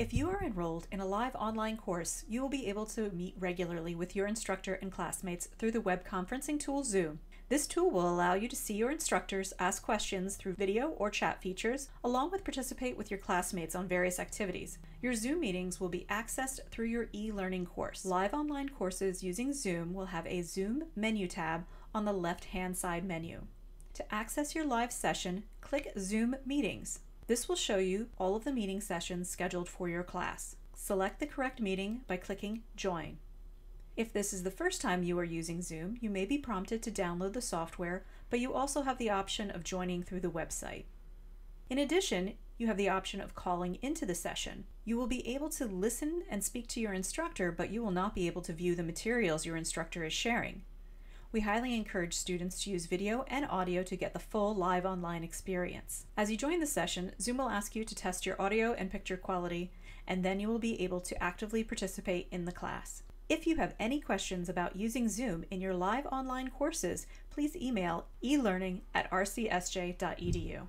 If you are enrolled in a live online course, you will be able to meet regularly with your instructor and classmates through the web conferencing tool Zoom. This tool will allow you to see your instructors, ask questions through video or chat features, along with participate with your classmates on various activities. Your Zoom meetings will be accessed through your e-learning course. Live online courses using Zoom will have a Zoom menu tab on the left-hand side menu. To access your live session, click Zoom Meetings. This will show you all of the meeting sessions scheduled for your class. Select the correct meeting by clicking Join. If this is the first time you are using Zoom, you may be prompted to download the software, but you also have the option of joining through the website. In addition, you have the option of calling into the session. You will be able to listen and speak to your instructor, but you will not be able to view the materials your instructor is sharing. We highly encourage students to use video and audio to get the full live online experience. As you join the session, Zoom will ask you to test your audio and picture quality, and then you will be able to actively participate in the class. If you have any questions about using Zoom in your live online courses, please email elearning at rcsj.edu.